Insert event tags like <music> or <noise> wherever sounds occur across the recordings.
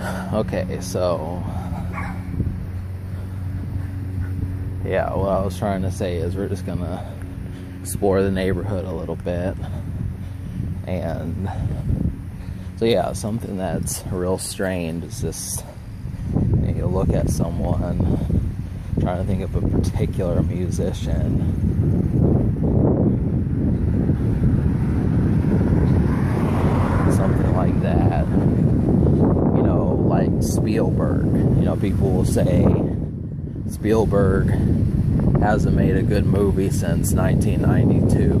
Okay, so yeah, what I was trying to say is we're just gonna explore the neighborhood a little bit. And so yeah, something that's real strange is just you look at someone trying to think of a particular musician. Something like that. Spielberg. You know, people will say Spielberg hasn't made a good movie since 1992.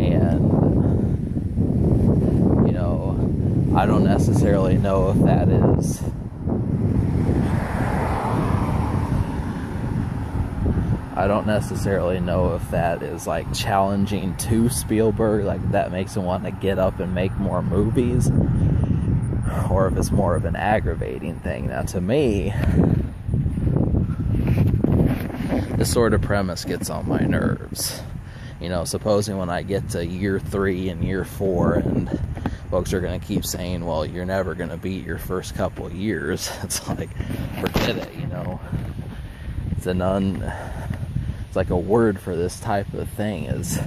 And, you know, I don't necessarily know if that is. I don't necessarily know if that is like challenging to Spielberg, like that makes him want to get up and make more movies, or if it's more of an aggravating thing. Now, to me, this sort of premise gets on my nerves. You know, supposing when I get to year three and year four, and folks are going to keep saying, well, you're never going to beat your first couple years, <laughs> it's like, forget it, you know. It's an un. It's like a word for this type of thing is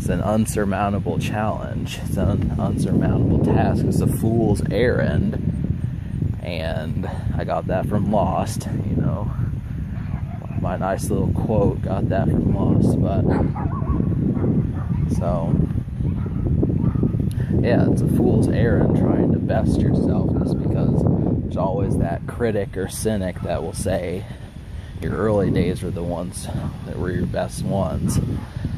it's an unsurmountable challenge. It's an unsurmountable task. It's a fool's errand. And I got that from Lost, you know my nice little quote. Got that from Lost, but so yeah, it's a fool's errand trying to best yourself just because there's always that critic or cynic that will say your early days were the ones that were your best ones.